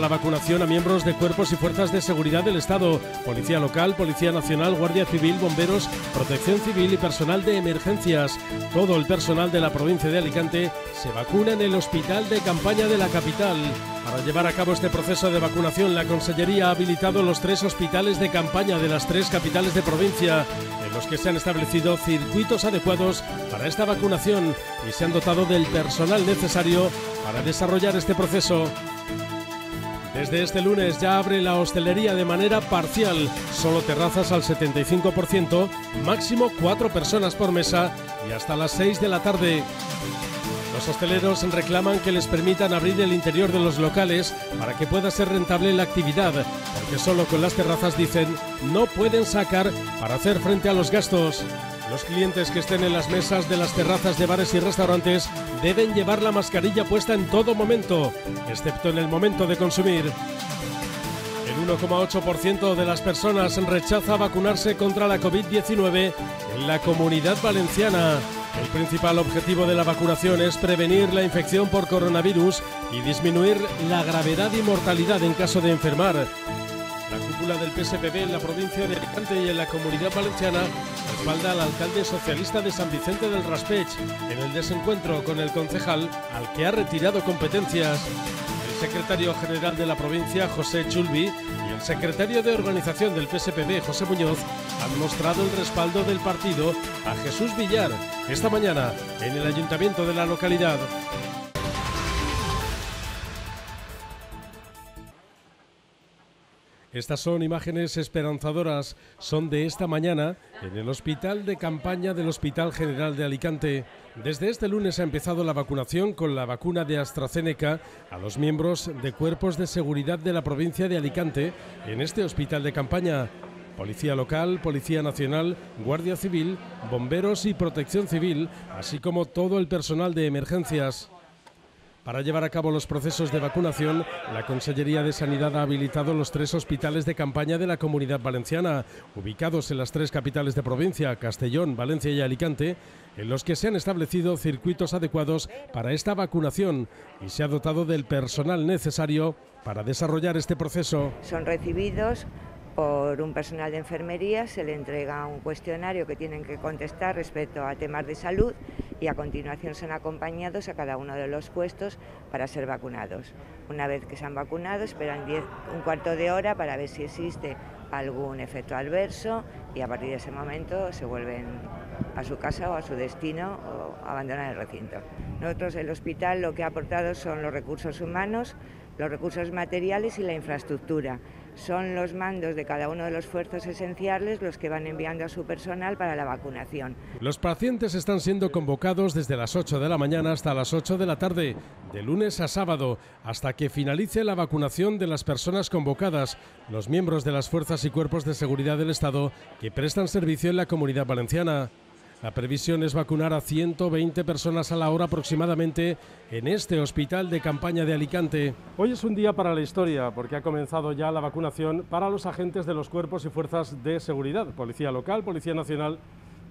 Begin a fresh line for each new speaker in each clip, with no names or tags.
La vacunación a miembros de cuerpos y fuerzas de seguridad del Estado, Policía Local, Policía Nacional, Guardia Civil, Bomberos, Protección Civil y personal de emergencias. Todo el personal de la provincia de Alicante se vacuna en el hospital de campaña de la capital. Para llevar a cabo este proceso de vacunación, la Consellería ha habilitado los tres hospitales de campaña de las tres capitales de provincia, en los que se han establecido circuitos adecuados para esta vacunación y se han dotado del personal necesario para desarrollar este proceso. Desde este lunes ya abre la hostelería de manera parcial, solo terrazas al 75%, máximo cuatro personas por mesa y hasta las 6 de la tarde. Los hosteleros reclaman que les permitan abrir el interior de los locales para que pueda ser rentable la actividad, porque solo con las terrazas dicen no pueden sacar para hacer frente a los gastos. Los clientes que estén en las mesas de las terrazas de bares y restaurantes deben llevar la mascarilla puesta en todo momento, excepto en el momento de consumir. El 1,8% de las personas rechaza vacunarse contra la COVID-19 en la comunidad valenciana. El principal objetivo de la vacunación es prevenir la infección por coronavirus y disminuir la gravedad y mortalidad en caso de enfermar. Del PSPB en la provincia de Alicante y en la comunidad valenciana respalda al alcalde socialista de San Vicente del Raspech en el desencuentro con el concejal al que ha retirado competencias. El secretario general de la provincia, José Chulbi, y el secretario de organización del PSPB, José Muñoz, han mostrado el respaldo del partido a Jesús Villar esta mañana en el ayuntamiento de la localidad. Estas son imágenes esperanzadoras, son de esta mañana en el hospital de campaña del Hospital General de Alicante. Desde este lunes ha empezado la vacunación con la vacuna de AstraZeneca a los miembros de cuerpos de seguridad de la provincia de Alicante en este hospital de campaña. Policía local, Policía Nacional, Guardia Civil, Bomberos y Protección Civil, así como todo el personal de emergencias. Para llevar a cabo los procesos de vacunación, la Consellería de Sanidad ha habilitado los tres hospitales de campaña de la Comunidad Valenciana, ubicados en las tres capitales de provincia, Castellón, Valencia y Alicante, en los que se han establecido circuitos adecuados para esta vacunación y se ha dotado del personal necesario para desarrollar este proceso.
Son recibidos por un personal de enfermería, se le entrega un cuestionario que tienen que contestar respecto a temas de salud y a continuación son acompañados a cada uno de los puestos para ser vacunados. Una vez que se han vacunado esperan un cuarto de hora para ver si existe algún efecto adverso y a partir de ese momento se vuelven a su casa o a su destino o abandonan el recinto. Nosotros el hospital lo que ha aportado son los recursos humanos, los recursos materiales y la infraestructura son los mandos de cada uno de los fuerzas esenciales los que van enviando a su personal para la vacunación.
Los pacientes están siendo convocados desde las 8 de la mañana hasta las 8 de la tarde, de lunes a sábado, hasta que finalice la vacunación de las personas convocadas, los miembros de las fuerzas y cuerpos de seguridad del Estado que prestan servicio en la comunidad valenciana. La previsión es vacunar a 120 personas a la hora aproximadamente en este hospital de campaña de Alicante. Hoy es un día para la historia porque ha comenzado ya la vacunación para los agentes de los cuerpos y fuerzas de seguridad, Policía Local, Policía Nacional,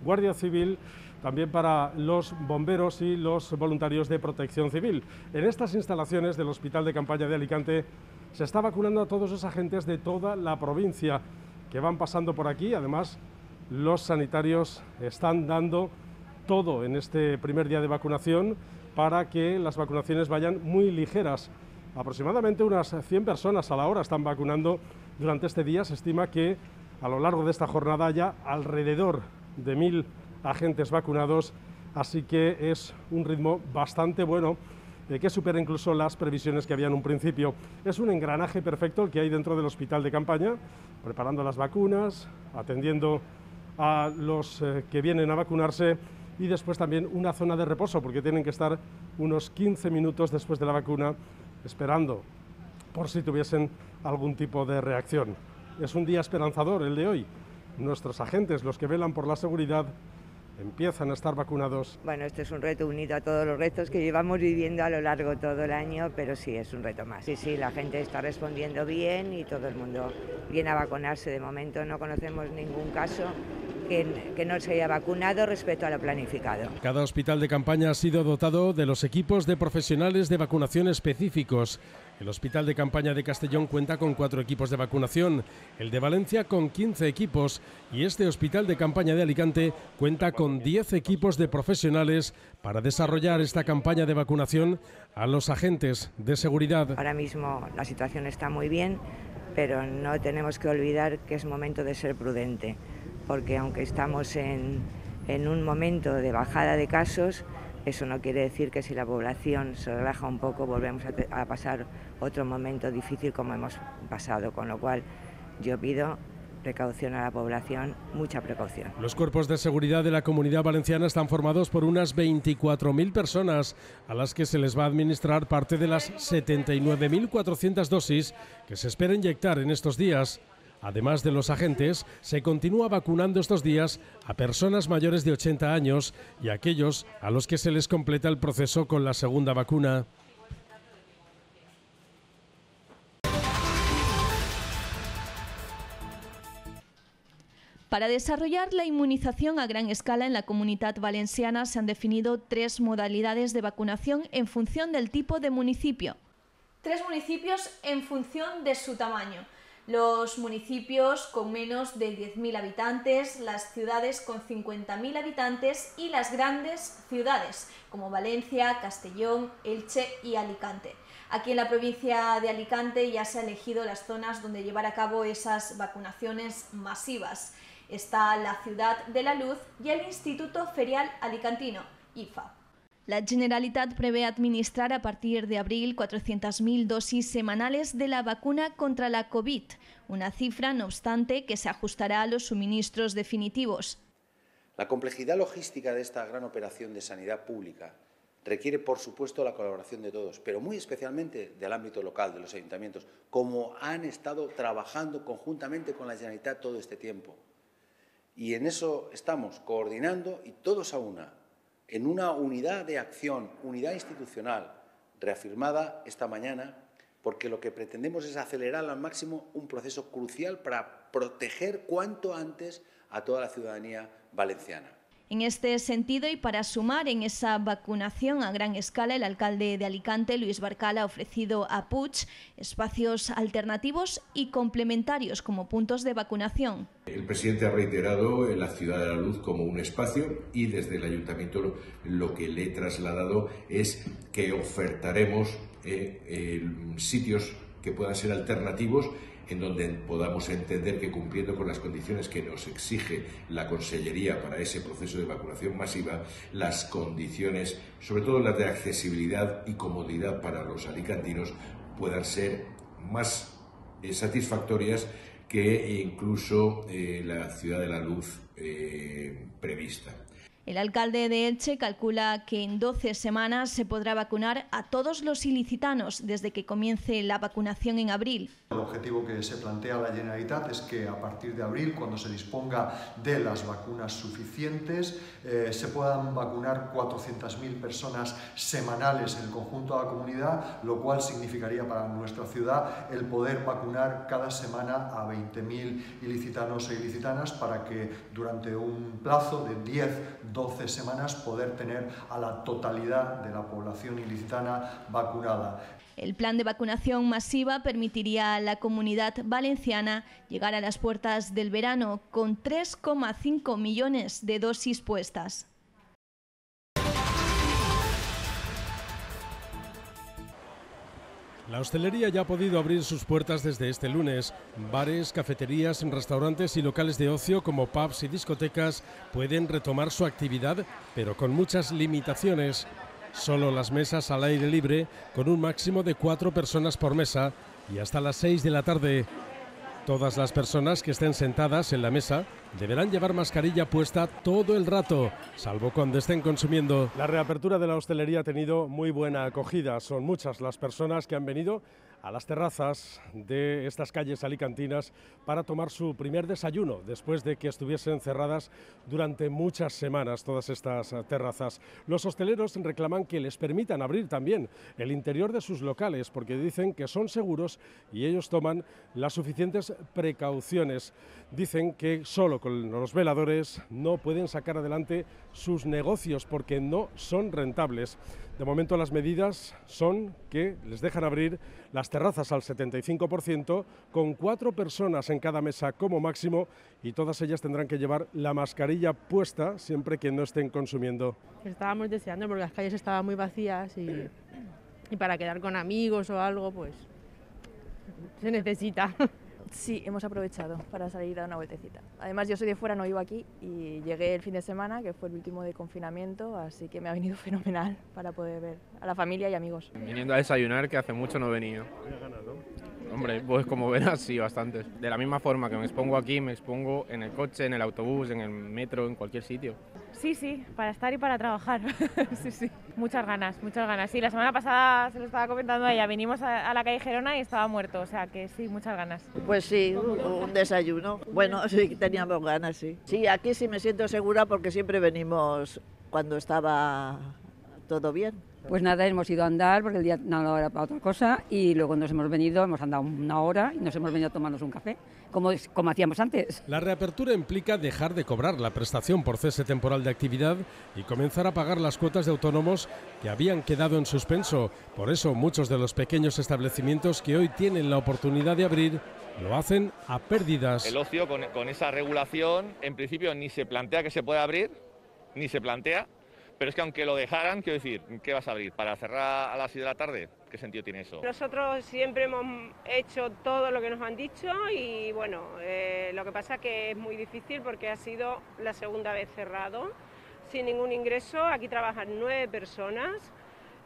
Guardia Civil, también para los bomberos y los voluntarios de protección civil. En estas instalaciones del Hospital de Campaña de Alicante se está vacunando a todos los agentes de toda la provincia que van pasando por aquí, además los sanitarios están dando todo en este primer día de vacunación para que las vacunaciones vayan muy ligeras. Aproximadamente unas 100 personas a la hora están vacunando durante este día. Se estima que a lo largo de esta jornada haya alrededor de mil agentes vacunados, así que es un ritmo bastante bueno eh, que supera incluso las previsiones que había en un principio. Es un engranaje perfecto el que hay dentro del hospital de campaña, preparando las vacunas, atendiendo a los eh, que vienen a vacunarse y después también una zona de reposo, porque tienen que estar unos 15 minutos después de la vacuna esperando por si tuviesen algún tipo de reacción. Es un día esperanzador el de hoy. Nuestros agentes, los que velan por la seguridad, empiezan a estar vacunados.
Bueno, este es un reto unido a todos los retos que llevamos viviendo a lo largo todo el año, pero sí, es un reto más. Sí, sí, la gente está respondiendo bien y todo el mundo viene a vacunarse. De momento no conocemos ningún caso que, no se haya vacunado respecto a lo planificado.
Cada hospital de campaña ha sido dotado de los equipos de profesionales de vacunación específicos. El Hospital de Campaña de Castellón cuenta con cuatro equipos de vacunación, el de Valencia con 15 equipos y este Hospital de Campaña de Alicante cuenta con 10 equipos de profesionales para desarrollar esta campaña de vacunación a los agentes de seguridad.
Ahora mismo la situación está muy bien, pero no tenemos que olvidar que es momento de ser prudente, porque aunque estamos en, en un momento de bajada de casos, eso no quiere decir que si la población se relaja un poco volvemos a, pasar otro momento difícil como hemos pasado, con lo cual yo pido precaución a la población, mucha precaución.
Los cuerpos de seguridad de la comunidad valenciana están formados por unas 24.000 personas a las que se les va a administrar parte de las 79.400 dosis que se espera inyectar en estos días. Además de los agentes, se continúa vacunando estos días a personas mayores de 80 años y a aquellos a los que se les completa el proceso con la segunda vacuna.
Para desarrollar la inmunización a gran escala en la comunidad valenciana se han definido tres modalidades de vacunación en función del tipo de municipio. Tres municipios en función de su tamaño los municipios con menos de 10.000 habitantes, las ciudades con 50.000 habitantes y las grandes ciudades como Valencia, Castellón, Elche y Alicante. Aquí en la provincia de Alicante ya se han elegido las zonas donde llevar a cabo esas vacunaciones masivas. Está la Ciudad de la Luz y el Instituto Ferial Alicantino, IFA. La Generalitat prevé administrar a partir de abril 400.000 dosis semanales de la vacuna contra la COVID, una cifra, no obstante, que se ajustará a los suministros definitivos.
La complejidad logística de esta gran operación de sanidad pública requiere, por supuesto, la colaboración de todos, pero muy especialmente del ámbito local, de los ayuntamientos, como han estado trabajando conjuntamente con la Generalitat todo este tiempo. Y en eso estamos, coordinando y todos a una, en una unidad de acción, unidad institucional, reafirmada esta mañana, porque lo que pretendemos es acelerar al máximo un proceso crucial para proteger cuanto antes a toda la ciudadanía valenciana.
En este sentido, y para sumar en esa vacunación a gran escala, el alcalde de Alicante, Luis Barcal, ha ofrecido a Puig espacios alternativos y complementarios como puntos de vacunación.
El presidente ha reiterado la Ciudad de la Luz como un espacio y desde el ayuntamiento lo que le he trasladado es que ofertaremos eh, sitios que puedan ser alternativos en donde podamos entender que cumpliendo con las condiciones que nos exige la Consellería para ese proceso de vacunación masiva, las condiciones, sobre todo las de accesibilidad y comodidad para los alicantinos, puedan ser más eh, satisfactorias que incluso eh, la Ciudad de la Luz eh, prevista.
El alcalde de Elche calcula que en 12 semanas se podrá vacunar a todos los ilicitanos desde que comience la vacunación en abril.
El objetivo que se plantea la Generalitat es que a partir de abril, cuando se disponga de las vacunas suficientes, eh, se puedan vacunar 400.000 personas semanales en el conjunto de la comunidad, lo cual significaría para nuestra ciudad el poder vacunar cada semana a 20.000 ilicitanos e ilicitanas para que durante un plazo de 10, 12 semanas poder tener a la totalidad de la población ilicitana vacunada.
El plan de vacunación masiva permitiría a la comunidad valenciana llegar a las puertas del verano con 3,5 millones de dosis puestas.
La hostelería ya ha podido abrir sus puertas desde este lunes. Bares, cafeterías, restaurantes y locales de ocio como pubs y discotecas pueden retomar su actividad, pero con muchas limitaciones. Solo las mesas al aire libre, con un máximo de cuatro personas por mesa y hasta las seis de la tarde. Todas las personas que estén sentadas en la mesa deberán llevar mascarilla puesta todo el rato, salvo cuando estén consumiendo. La reapertura de la hostelería ha tenido muy buena acogida. Son muchas las personas que han venido a las terrazas de estas calles alicantinas para tomar su primer desayuno después de que estuviesen cerradas durante muchas semanas todas estas eh, terrazas. Los hosteleros reclaman que les permitan abrir también el interior de sus locales porque dicen que son seguros y ellos toman las suficientes precauciones. Dicen que solo con los veladores, no pueden sacar adelante sus negocios porque no son rentables. De momento las medidas son que les dejan abrir las terrazas al 75% con cuatro personas en cada mesa como máximo y todas ellas tendrán que llevar la mascarilla puesta siempre que no estén consumiendo.
Estábamos deseando porque las calles estaban muy vacías y, para quedar con amigos o algo pues se necesita.
Sí, hemos aprovechado para salir a dar una vueltecita. Además, yo soy de fuera, no vivo aquí y llegué el fin de semana, que fue el último de confinamiento, así que me ha venido fenomenal para poder ver a la familia y amigos.
Viniendo a desayunar, que hace mucho no venido. Hombre, pues como verás, sí, bastantes. De la misma forma que me expongo aquí, me expongo en el coche, en el autobús, en el metro, en cualquier sitio.
Sí, sí, para estar y para trabajar. sí, sí. Muchas ganas, muchas ganas. Sí, la semana pasada se lo estaba comentando a ella, vinimos a, la calle Gerona y estaba muerto, o sea que sí, muchas ganas.
Pues sí, un, un desayuno. Bueno, sí, teníamos ganas, sí. Sí, aquí sí me siento segura porque siempre venimos cuando estaba todo bien.
Pues nada, hemos ido a andar porque el día no era para otra cosa y luego nos hemos venido, hemos andado una hora y nos hemos venido a tomarnos un café, como, como hacíamos antes.
La reapertura implica dejar de cobrar la prestación por cese temporal de actividad y comenzar a pagar las cuotas de autónomos que habían quedado en suspenso. Por eso muchos de los pequeños establecimientos que hoy tienen la oportunidad de abrir lo hacen a pérdidas.
El ocio con, con esa regulación en principio ni se plantea que se pueda abrir, ni se plantea pero es que aunque lo dejaran, quiero decir, ¿qué vas a abrir? ¿Para cerrar a las 6 de la tarde? ¿Qué sentido tiene eso?
Nosotros siempre hemos hecho todo lo que nos han dicho y bueno, eh, lo que pasa es que es muy difícil porque ha sido la segunda vez cerrado, sin ningún ingreso. Aquí trabajan nueve personas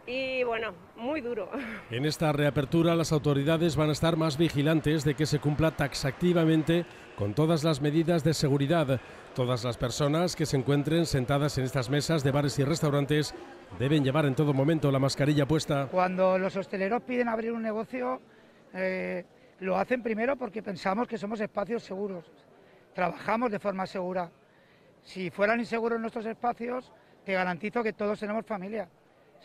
y bueno, muy duro.
En esta reapertura las autoridades van a estar más vigilantes de que se cumpla taxativamente con todas las medidas de seguridad. Todas las personas que se encuentren sentadas en estas mesas de bares y restaurantes deben llevar en todo momento la mascarilla puesta.
Cuando los hosteleros piden abrir un negocio, eh, lo hacen primero porque pensamos que somos espacios seguros. Trabajamos de forma segura. Si fueran inseguros nuestros espacios, te garantizo que todos tenemos familia.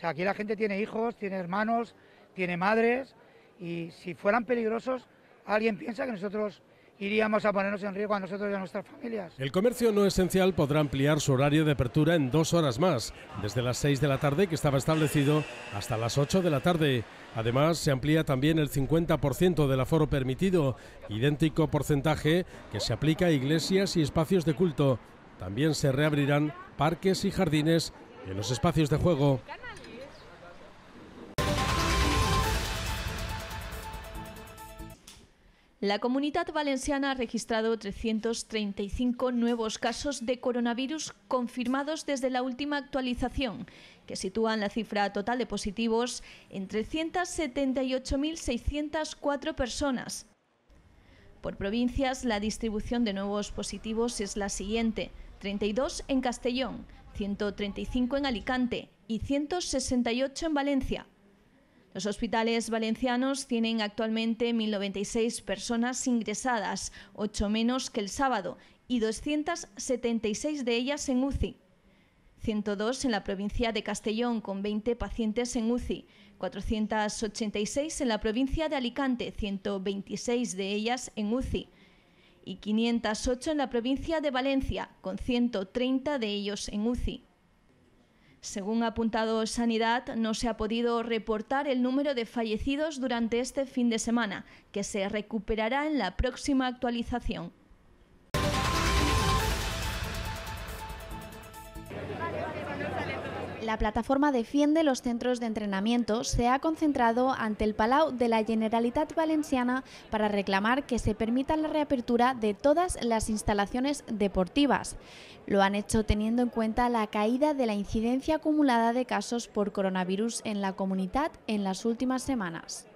Aquí la gente tiene hijos, tiene hermanos, tiene madres y si fueran peligrosos, alguien piensa que nosotros iríamos a ponernos en riesgo a nosotros y a nuestras familias.
El comercio no esencial podrá ampliar su horario de apertura en dos horas más, desde las 6 de la tarde, que estaba establecido, hasta las 8 de la tarde. Además, se amplía también el 50% del aforo permitido, idéntico porcentaje que se aplica a iglesias y espacios de culto. También se reabrirán parques y jardines en los espacios de juego.
La comunidad valenciana ha registrado 335 nuevos casos de coronavirus confirmados desde la última actualización, que sitúan la cifra total de positivos en 378.604 personas. Por provincias, la distribución de nuevos positivos es la siguiente: 32 en Castellón, 135 en Alicante y 168 en Valencia. Los hospitales valencianos tienen actualmente 1.096 personas ingresadas, 8 menos que el sábado, y 276 de ellas en UCI. 102 en la provincia de Castellón, con 20 pacientes en UCI, 486 en la provincia de Alicante, 126 de ellas en UCI, y 508 en la provincia de Valencia, con 130 de ellos en UCI. Según ha apuntado Sanidad, no se ha podido reportar el número de fallecidos durante este fin de semana, que se recuperará en la próxima actualización.
La plataforma Defiende los centros de entrenamiento se ha concentrado ante el Palau de la Generalitat Valenciana para reclamar que se permita la reapertura de todas las instalaciones deportivas. Lo han hecho teniendo en cuenta la caída de la incidencia acumulada de casos por coronavirus en la comunidad en las últimas semanas.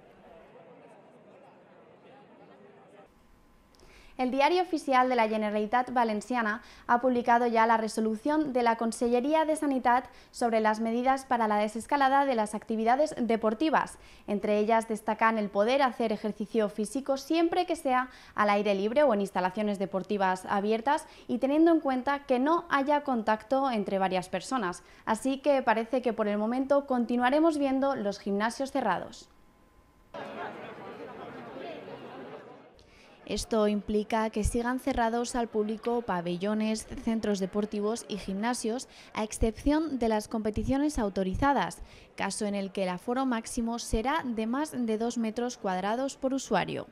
El Diario Oficial de la Generalitat Valenciana ha publicado ya la resolución de la Consellería de Sanidad sobre las medidas para la desescalada de las actividades deportivas. Entre ellas destacan el poder hacer ejercicio físico siempre que sea al aire libre o en instalaciones deportivas abiertas y teniendo en cuenta que no haya contacto entre varias personas. Así que parece que por el momento continuaremos viendo los gimnasios cerrados. Esto implica que sigan cerrados al público pabellones, centros deportivos y gimnasios, a excepción de las competiciones autorizadas, caso en el que el aforo máximo será de más de dos metros cuadrados por usuario.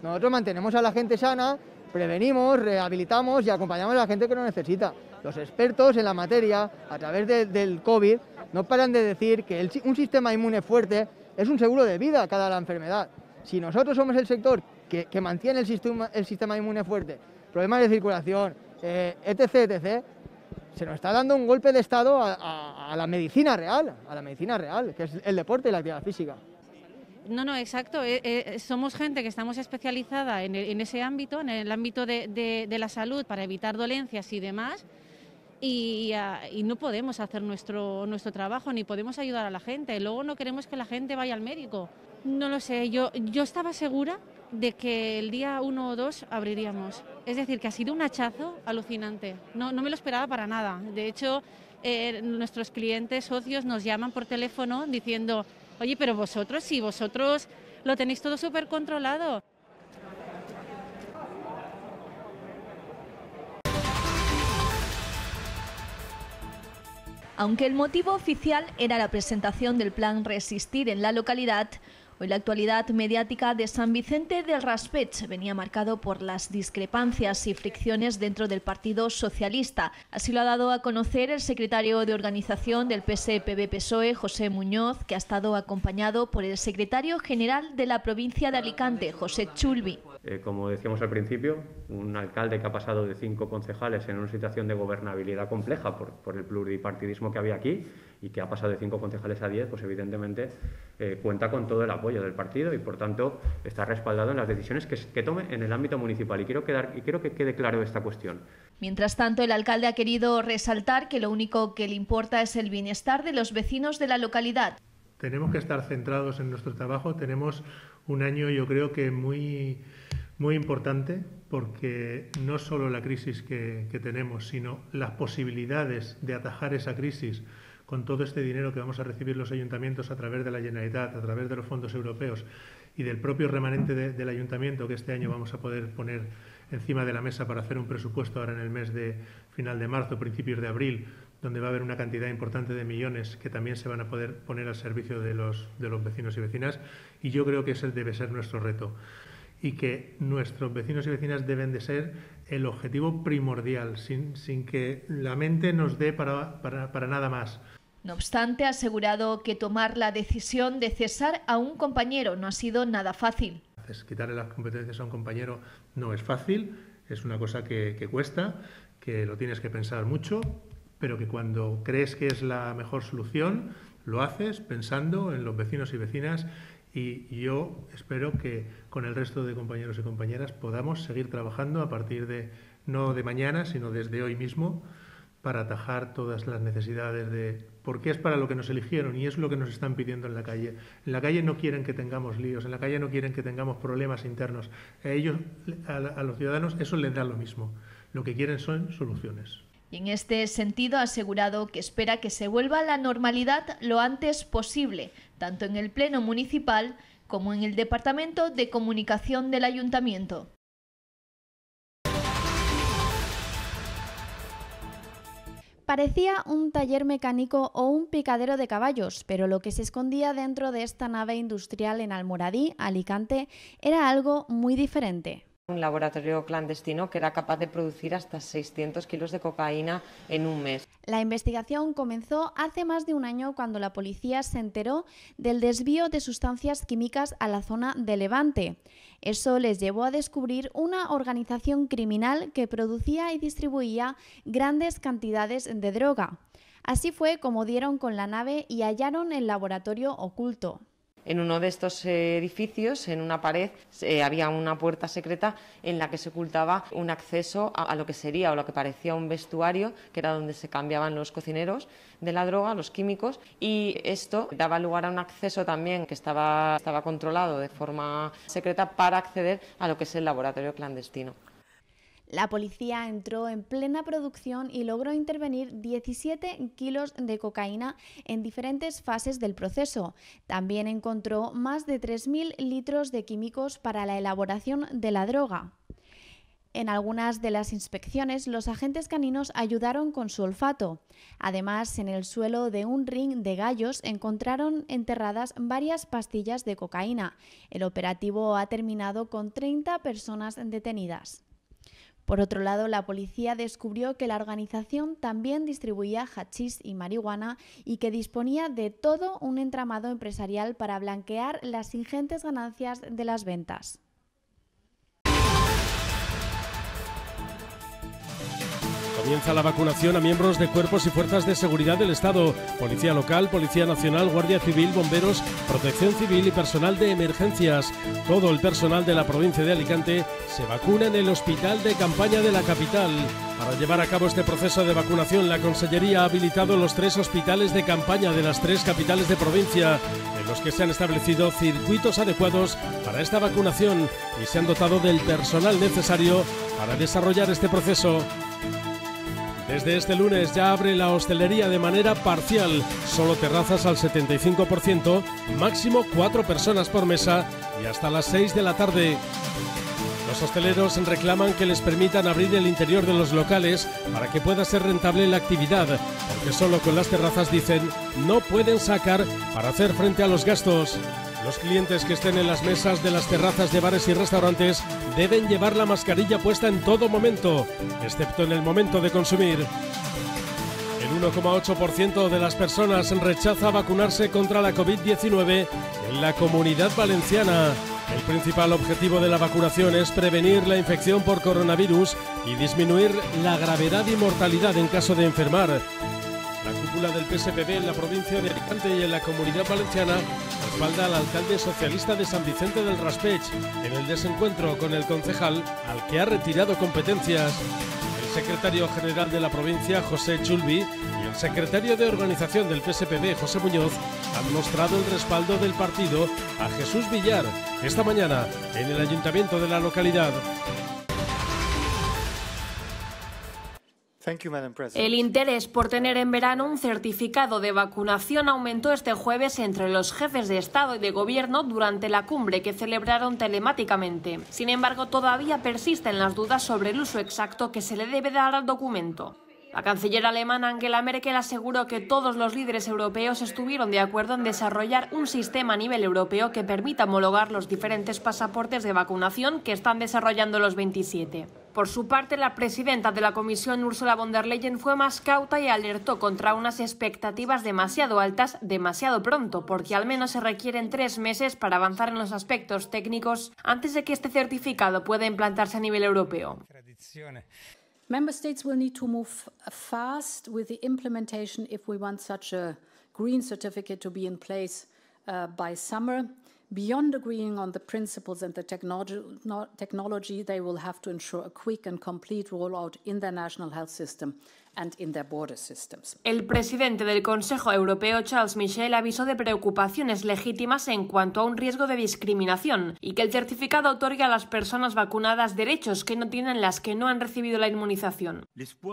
Nosotros mantenemos a la gente sana, prevenimos, rehabilitamos y acompañamos a la gente que lo necesita. Los expertos en la materia, a través del COVID, no paran de decir que un sistema inmune fuerte es un seguro de vida cada la enfermedad. Si nosotros somos el sector que, mantiene el sistema, el sistema inmune fuerte, problemas de circulación, eh, etc., se nos está dando un golpe de Estado a, la medicina real, a la medicina real, que es el deporte y la actividad física.
No, no, exacto. Eh, eh, somos gente que estamos especializada en, ese ámbito, en el ámbito de, la salud para evitar dolencias y demás. Y, no podemos hacer nuestro, nuestro trabajo ni podemos ayudar a la gente. Luego no queremos que la gente vaya al médico. No lo sé, yo, yo estaba segura de que el día 1 o 2 abriríamos. Es decir, que ha sido un hachazo alucinante. No, no me lo esperaba para nada. De hecho, eh, nuestros clientes, socios, nos llaman por teléfono diciendo Oye, pero vosotros, si vosotros lo tenéis todo súper controlado.
Aunque el motivo oficial era la presentación del plan Resistir en la localidad, Hoy la actualidad mediática de San Vicente del Raspech venía marcado por las discrepancias y fricciones dentro del Partido Socialista. Así lo ha dado a conocer el secretario de organización del PSPB-PSOE, José Muñoz, que ha estado acompañado por el secretario general de la provincia de Alicante, José Chulvi.
Eh, como decíamos al principio, un alcalde que ha pasado de cinco concejales en una situación de gobernabilidad compleja por el pluripartidismo que había aquí y que ha pasado de cinco concejales a diez, pues evidentemente eh, cuenta con todo el apoyo del partido y por tanto está respaldado en las decisiones que, que tome en el ámbito municipal. Y quiero, quedar, y quiero que quede claro esta cuestión.
Mientras tanto, el alcalde ha querido resaltar que lo único que le importa es el bienestar de los vecinos de la localidad.
Tenemos que estar centrados en nuestro trabajo. Tenemos un año, yo creo que muy muy importante porque no solo la crisis que, tenemos, sino las posibilidades de atajar esa crisis con todo este dinero que vamos a recibir los ayuntamientos a través de la Generalitat, a través de los fondos europeos y del propio remanente del ayuntamiento que este año vamos a poder poner encima de la mesa para hacer un presupuesto ahora en el mes de final de marzo, principios de abril, donde va a haber una cantidad importante de millones que también se van a poder poner al servicio de los, de los vecinos y vecinas. Y yo creo que ese debe ser nuestro reto y que nuestros vecinos y vecinas deben de ser el objetivo primordial, sin, sin que la mente nos dé para, para, para nada más.
No obstante, ha asegurado que tomar la decisión de cesar a un compañero no ha sido nada fácil.
Quitarle las competencias a un compañero no es fácil, es una cosa que, que cuesta, que lo tienes que pensar mucho, pero que cuando crees que es la mejor solución, lo haces pensando en los vecinos y vecinas y yo espero que con el resto de compañeros y compañeras podamos seguir trabajando a partir de, no de mañana, sino desde hoy mismo, para atajar todas las necesidades de... porque es para lo que nos eligieron y es lo que nos están pidiendo en la calle. En la calle no quieren que tengamos líos, en la calle no quieren que tengamos problemas internos. A ellos, a, los ciudadanos, eso les da lo mismo. Lo que quieren son soluciones
y en este sentido ha asegurado que espera que se vuelva a la normalidad lo antes posible, tanto en el Pleno Municipal como en el Departamento de Comunicación del Ayuntamiento.
Parecía un taller mecánico o un picadero de caballos, pero lo que se escondía dentro de esta nave industrial en Almoradí, Alicante, era algo muy diferente
un laboratorio clandestino que era capaz de producir hasta 600 kilos de cocaína en un mes.
La investigación comenzó hace más de un año cuando la policía se enteró del desvío de sustancias químicas a la zona de Levante. Eso les llevó a descubrir una organización criminal que producía y distribuía grandes cantidades de droga. Así fue como dieron con la nave y hallaron el laboratorio oculto.
En uno de estos edificios, en una pared, eh, había una puerta secreta en la que se ocultaba un acceso a, lo que sería o lo que parecía un vestuario, que era donde se cambiaban los cocineros de la droga, los químicos, y esto daba lugar a un acceso también que estaba, estaba controlado de forma secreta para acceder a lo que es el laboratorio clandestino.
La policía entró en plena producción y logró intervenir 17 kilos de cocaína en diferentes fases del proceso. También encontró más de 3.000 litros de químicos para la elaboración de la droga. En algunas de las inspecciones, los agentes caninos ayudaron con su olfato. Además, en el suelo de un ring de gallos encontraron enterradas varias pastillas de cocaína. El operativo ha terminado con 30 personas detenidas. Por otro lado, la policía descubrió que la organización también distribuía hachís y marihuana y que disponía de todo un entramado empresarial para blanquear las ingentes ganancias de las ventas.
Comienza la vacunación a miembros de cuerpos y fuerzas de seguridad del Estado, Policía Local, Policía Nacional, Guardia Civil, Bomberos, Protección Civil y personal de emergencias. Todo el personal de la provincia de Alicante se vacuna en el Hospital de Campaña de la capital. Para llevar a cabo este proceso de vacunación, la Consellería ha habilitado los tres hospitales de campaña de las tres capitales de provincia, en los que se han establecido circuitos adecuados para esta vacunación y se han dotado del personal necesario para desarrollar este proceso. Desde este lunes ya abre la hostelería de manera parcial, solo terrazas al 75%, máximo cuatro personas por mesa y hasta las 6 de la tarde. Los hosteleros reclaman que les permitan abrir el interior de los locales para que pueda ser rentable la actividad, porque solo con las terrazas dicen no pueden sacar para hacer frente a los gastos. Los clientes que estén en las mesas de las terrazas de bares y restaurantes deben llevar la mascarilla puesta en todo momento, excepto en el momento de consumir. El 1,8% de las personas rechaza vacunarse contra la COVID-19 en la comunidad valenciana. El principal objetivo de la vacunación es prevenir la infección por coronavirus y disminuir la gravedad y mortalidad en caso de enfermar. La cúpula del PSPB en la provincia de Alicante y en la comunidad valenciana respalda al alcalde socialista de San Vicente del Raspech en el desencuentro con el concejal al que ha retirado competencias. El secretario general de la provincia, José Chulbi, y el secretario de organización del PSPB, José Muñoz, han mostrado el respaldo del partido a Jesús Villar esta mañana en el ayuntamiento de la localidad.
El interés por tener en verano un certificado de vacunación aumentó este jueves entre los jefes de Estado y de Gobierno durante la cumbre que celebraron telemáticamente. Sin embargo, todavía persisten las dudas sobre el uso exacto que se le debe dar al documento. La canciller alemana Angela Merkel aseguró que todos los líderes europeos estuvieron de acuerdo en desarrollar un sistema a nivel europeo que permita homologar los diferentes pasaportes de vacunación que están desarrollando los 27. Por su parte, la presidenta de la Comisión, Ursula von der Leyen, fue más cauta y alertó contra unas expectativas demasiado altas demasiado pronto, porque al menos se requieren tres meses para avanzar en los aspectos técnicos antes de que este certificado pueda implantarse a nivel europeo.
Member states will need to move fast with the implementation if we want such a green certificate to be in place uh, by summer. Beyond agreeing on the principles and the technology, they will have to ensure a quick and complete rollout in their national health system and in their border systems.
El presidente del Consejo Europeo, Charles Michel, avisó de preocupaciones legítimas en cuanto a un riesgo de discriminación y que el certificado otorga a las personas vacunadas derechos que no tienen las que no han recibido la inmunización.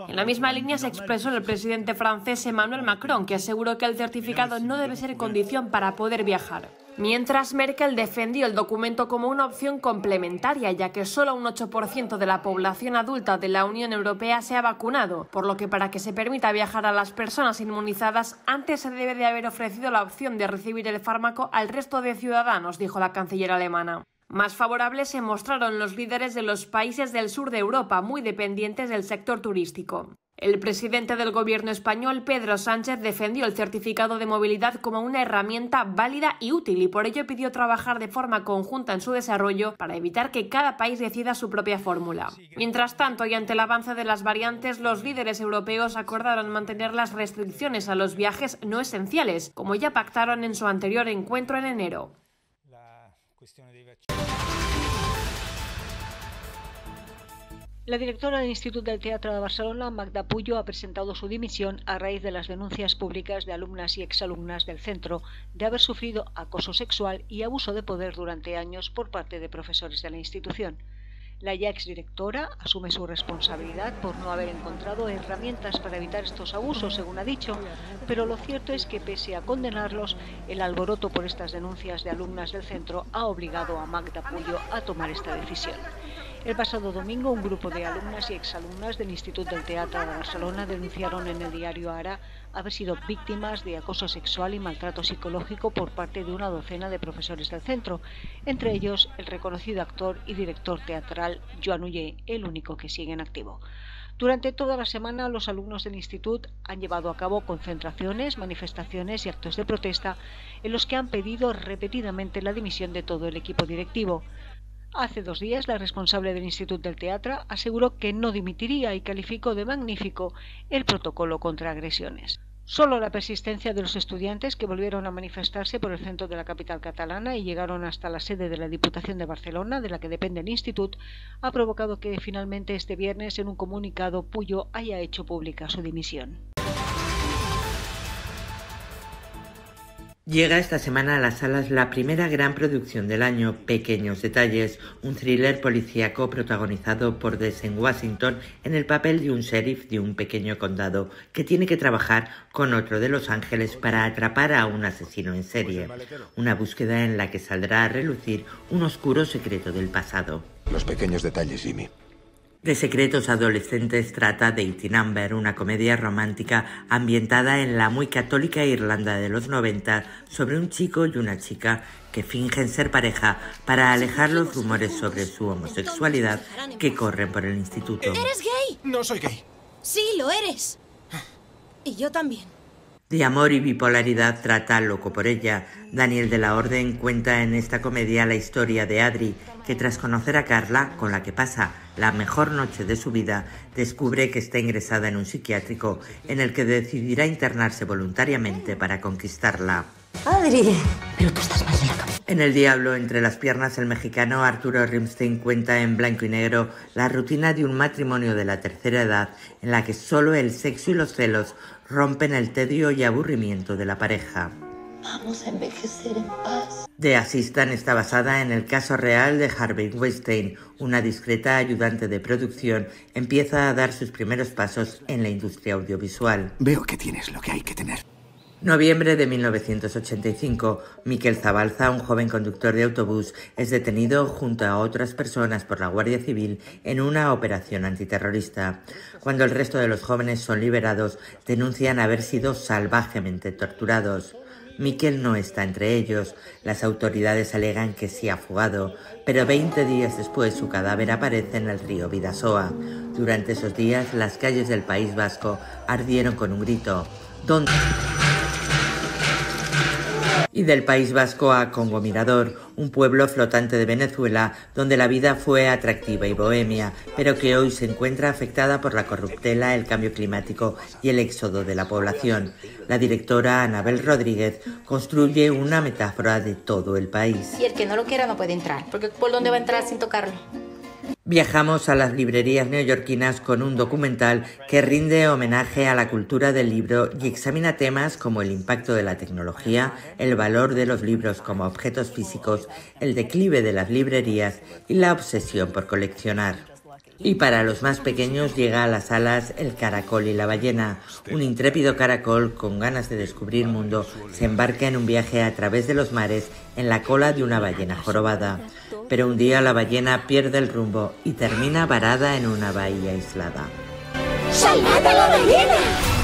En la misma línea se expresó el presidente francés Emmanuel Macron, que aseguró que el certificado no debe ser condición para poder viajar. Mientras Merkel defendió el documento como una opción complementaria, ya que solo un 8% de la población adulta de la Unión Europea se ha vacunado, por lo que para que se permita viajar a las personas inmunizadas, antes se debe de haber ofrecido la opción de recibir el fármaco al resto de ciudadanos, dijo la canciller alemana. Más favorables se mostraron los líderes de los países del sur de Europa, muy dependientes del sector turístico. El presidente del gobierno español, Pedro Sánchez, defendió el certificado de movilidad como una herramienta válida y útil y por ello pidió trabajar de forma conjunta en su desarrollo para evitar que cada país decida su propia fórmula. Mientras tanto, y ante el avance de las variantes, los líderes europeos acordaron mantener las restricciones a los viajes no esenciales, como ya pactaron en su anterior encuentro en enero.
La directora del Instituto del Teatro de Barcelona, Magda Puyo, ha presentado su dimisión a raíz de las denuncias públicas de alumnas y exalumnas del centro de haber sufrido acoso sexual y abuso de poder durante años por parte de profesores de la institución. La ya exdirectora asume su responsabilidad por no haber encontrado herramientas para evitar estos abusos, según ha dicho, pero lo cierto es que pese a condenarlos, el alboroto por estas denuncias de alumnas del centro ha obligado a Magda Puyo a tomar esta decisión. El pasado domingo, un grupo de alumnas y exalumnas del Instituto del Teatro de Barcelona denunciaron en el diario Ara haber sido víctimas de acoso sexual y maltrato psicológico por parte de una docena de profesores del centro, entre ellos el reconocido actor y director teatral Joan Ullé, el único que sigue en activo. Durante toda la semana los alumnos del instituto han llevado a cabo concentraciones, manifestaciones y actos de protesta en los que han pedido repetidamente la dimisión de todo el equipo directivo. Hace dos días, la responsable del Instituto del Teatro aseguró que no dimitiría y calificó de magnífico el protocolo contra agresiones. Solo la persistencia de los estudiantes que volvieron a manifestarse por el centro de la capital catalana y llegaron hasta la sede de la Diputación de Barcelona, de la que depende el instituto, ha provocado que finalmente este viernes en un comunicado Puyo haya hecho pública su dimisión.
Llega esta semana a las salas la primera gran producción del año, Pequeños Detalles, un thriller policíaco protagonizado por Desen Washington en el papel de un sheriff de un pequeño condado que tiene que trabajar con otro de Los Ángeles para atrapar a un asesino en serie. Una búsqueda en la que saldrá a relucir un oscuro secreto del pasado.
Los pequeños detalles, Jimmy.
De secretos adolescentes trata Dating Amber, una comedia romántica ambientada en la muy católica Irlanda de los 90 sobre un chico y una chica que fingen ser pareja para alejar los rumores sobre su homosexualidad que corren por el instituto.
¿Eres gay?
No soy gay.
Sí, lo eres. Y yo también.
De amor y bipolaridad trata Loco por ella. Daniel de la Orden cuenta en esta comedia la historia de Adri, que tras conocer a Carla, con la que pasa la mejor noche de su vida, descubre que está ingresada en un psiquiátrico en el que decidirá internarse voluntariamente para conquistarla.
Adri, pero tú estás mal de la
En El Diablo entre las piernas, el mexicano Arturo Rimstein cuenta en blanco y negro la rutina de un matrimonio de la tercera edad en la que solo el sexo y los celos rompen el tedio y aburrimiento de la pareja.
Vamos a envejecer en paz.
The Assistant está basada en el caso real de Harvey Weinstein. Una discreta ayudante de producción empieza a dar sus primeros pasos en la industria audiovisual.
Veo que tienes lo que hay que tener.
Noviembre de 1985. Miquel Zabalza, un joven conductor de autobús, es detenido junto a otras personas por la Guardia Civil en una operación antiterrorista. Cuando el resto de los jóvenes son liberados, denuncian haber sido salvajemente torturados. Miquel no está entre ellos. Las autoridades alegan que sí ha fugado, pero 20 días después su cadáver aparece en el río Vidasoa. Durante esos días, las calles del País Vasco ardieron con un grito. ¿Dónde? Y del País Vasco a Congo Mirador, un pueblo flotante de Venezuela donde la vida fue atractiva y bohemia, pero que hoy se encuentra afectada por la corruptela, el cambio climático y el éxodo de la población. La directora Anabel Rodríguez construye una metáfora de todo el país.
Y el que no lo quiera no puede entrar, porque ¿por dónde va a entrar sin tocarlo?
Viajamos a las librerías neoyorquinas con un documental que rinde homenaje a la cultura del libro y examina temas como el impacto de la tecnología, el valor de los libros como objetos físicos, el declive de las librerías y la obsesión por coleccionar. Y para los más pequeños llega a las salas El Caracol y la Ballena. Un intrépido caracol con ganas de descubrir mundo se embarca en un viaje a través de los mares en la cola de una ballena jorobada pero un día la ballena pierde el rumbo y termina varada en una bahía aislada.
¡Salvad a la ballena!